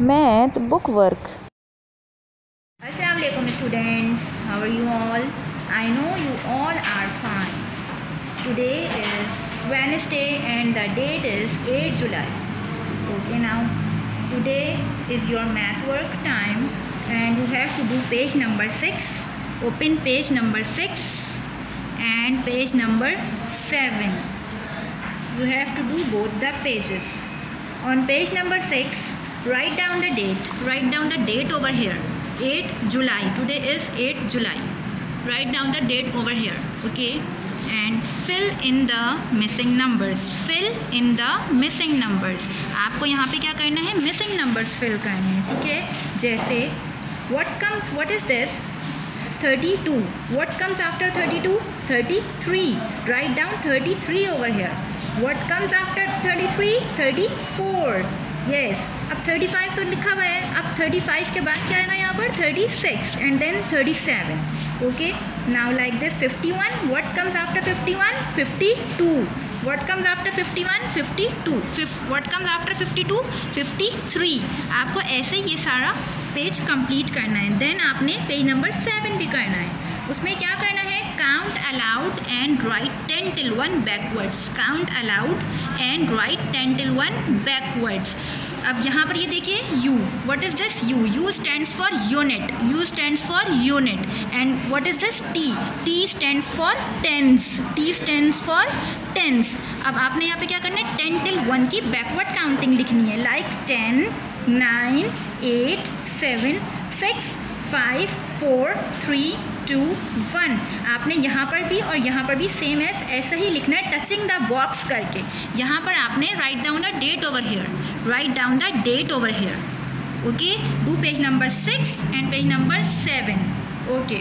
Math book work. Students. How are you all? I know you all are fine. Today is Wednesday and the date is 8 July. Okay now today is your math work time and you have to do page number 6. Open page number 6 and page number 7. You have to do both the pages. On page number 6 write down the date write down the date over here 8 july today is 8 july write down the date over here okay and fill in the missing numbers fill in the missing numbers आपको यहाँ पे क्या करना है missing numbers fill करने हैं ठीक है जैसे what comes what is this 32 what comes after 32 33 write down 33 over here what comes after 33 34 yes अब 35 तो लिखा हुआ है। अब 35 के बाद क्या आएगा यहाँ पर? 36 and then 37 okay now like this 51 what comes after 51 52 what comes after 51 52 what comes after 52 53 आपको ऐसे ये सारा पेज कंप्लीट करना है। देन आपने पेज नंबर सेवन भी करना है। उसमें क्या करना है? Count aloud and write ten till one backwards count aloud and write ten till one backwards अब यहाँ पर ये देखिए U what is this U U stands for unit U stands for unit and what is this T T stands for tens T stands for tens अब आपने यहाँ पे क्या करना है? टेन टिल वन की बैकवर्ड काउंटिंग लिखनी है। Like ten nine eight seven six five four three two one आपने यहाँ पर भी और यहाँ पर भी सेम एस ऐसा ही लिखना है टचिंग द बॉक्स करके। यहाँ पर आपने write down the date over here write down the date over here okay do page number six and page number seven okay